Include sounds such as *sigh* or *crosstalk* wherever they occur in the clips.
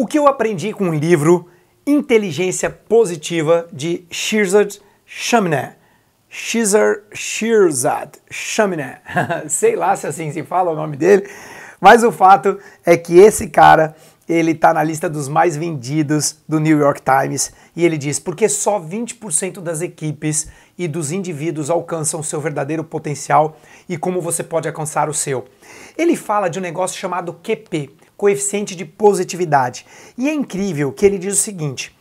O que eu aprendi com o livro Inteligência Positiva de Shirzad Chaminé. Shizar Shirzad Chaminé. *laughs* Sei lá se assim se fala o nome dele, mas o fato é que esse cara ele está na lista dos mais vendidos do New York Times e ele diz porque só 20% das equipes e dos indivíduos alcançam seu verdadeiro potencial e como você pode alcançar o seu. Ele fala de um negócio chamado QP, coeficiente de positividade. E é incrível que ele diz o seguinte: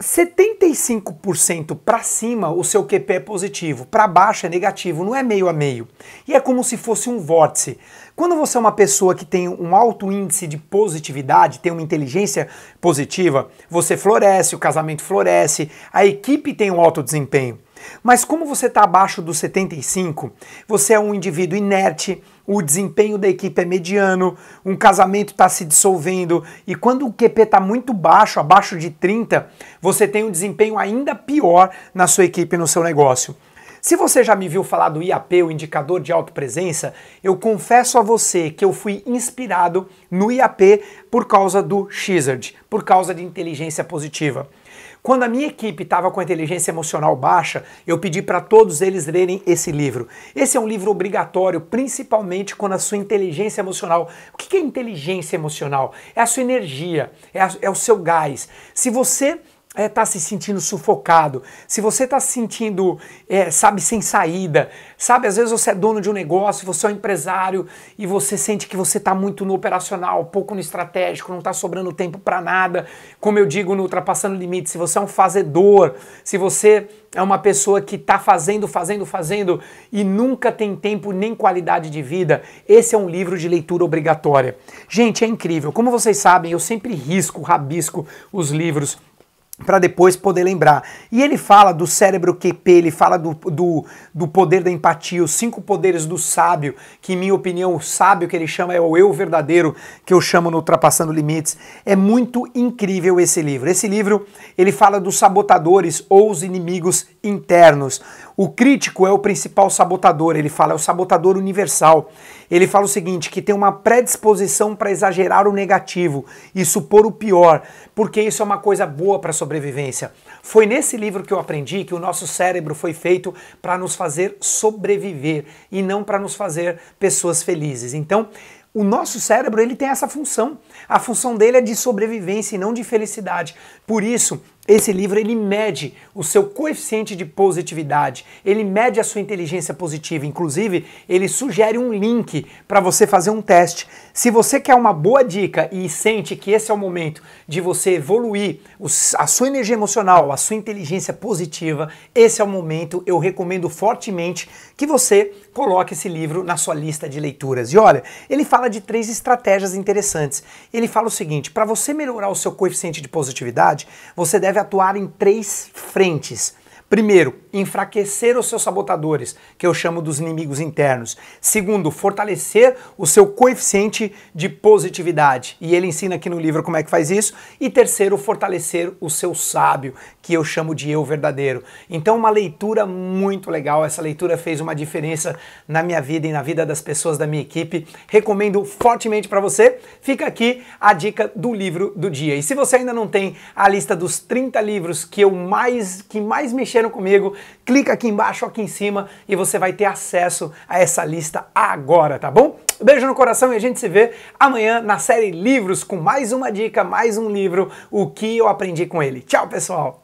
75% para cima o seu QP é positivo, para baixo é negativo, não é meio a meio. E é como se fosse um vórtice. Quando você é uma pessoa que tem um alto índice de positividade, tem uma inteligência positiva, você floresce, o casamento floresce, a equipe tem um alto desempenho. Mas como você está abaixo dos 75, você é um indivíduo inerte, o desempenho da equipe é mediano, um casamento está se dissolvendo e quando o QP está muito baixo, abaixo de 30, você tem um desempenho ainda pior na sua equipe, no seu negócio. Se você já me viu falar do IAP, o indicador de autopresença, eu confesso a você que eu fui inspirado no IAP por causa do Shizard, por causa de inteligência positiva. Quando a minha equipe estava com a inteligência emocional baixa, eu pedi para todos eles lerem esse livro. Esse é um livro obrigatório, principalmente quando a sua inteligência emocional. O que é inteligência emocional? É a sua energia, é, a, é o seu gás. Se você está é, tá se sentindo sufocado, se você está se sentindo, é, sabe, sem saída, sabe, às vezes você é dono de um negócio, você é um empresário e você sente que você está muito no operacional, pouco no estratégico, não está sobrando tempo para nada, como eu digo no Ultrapassando Limites, se você é um fazedor, se você é uma pessoa que está fazendo, fazendo, fazendo e nunca tem tempo nem qualidade de vida, esse é um livro de leitura obrigatória. Gente, é incrível. Como vocês sabem, eu sempre risco, rabisco os livros para depois poder lembrar. E ele fala do cérebro QP, ele fala do, do, do, poder da empatia, os cinco poderes do sábio, que em minha opinião o sábio que ele chama é o eu verdadeiro, que eu chamo no Ultrapassando Limites. É muito incrível esse livro. Esse livro, ele fala dos sabotadores ou os inimigos internos. O crítico é o principal sabotador, ele fala, é o sabotador universal. Ele fala o seguinte, que tem uma predisposição para exagerar o negativo e supor o pior, porque isso é uma coisa boa para a sobrevivência. Foi nesse livro que eu aprendi que o nosso cérebro foi feito para nos fazer sobreviver e não para nos fazer pessoas felizes. Então, o nosso cérebro ele tem essa função. A função dele é de sobrevivência e não de felicidade. Por isso, esse livro ele mede o seu coeficiente de positividade, ele mede a sua inteligência positiva. Inclusive, ele sugere um link para você fazer um teste. Se você quer uma boa dica e sente que esse é o momento de você evoluir a sua energia emocional, a sua inteligência positiva, esse é o momento. Eu recomendo fortemente que você coloque esse livro na sua lista de leituras. E olha, ele fala de três estratégias interessantes. Ele fala o seguinte: para você melhorar o seu coeficiente de positividade, você deve deve atuar em três frentes. Primeiro, enfraquecer os seus sabotadores, que eu chamo dos inimigos internos. Segundo, fortalecer o seu coeficiente de positividade. E ele ensina aqui no livro como é que faz isso. E terceiro, fortalecer o seu sábio, que eu chamo de eu verdadeiro. Então, uma leitura muito legal. Essa leitura fez uma diferença na minha vida e na vida das pessoas da minha equipe. Recomendo fortemente para você. Fica aqui a dica do livro do dia. E se você ainda não tem a lista dos 30 livros que eu mais que mais mexeram comigo, clica aqui embaixo, aqui em cima e você vai ter acesso a essa lista agora, tá bom? Beijo no coração e a gente se vê amanhã na série Livros com mais uma dica, mais um livro, o que eu aprendi com ele. Tchau, pessoal!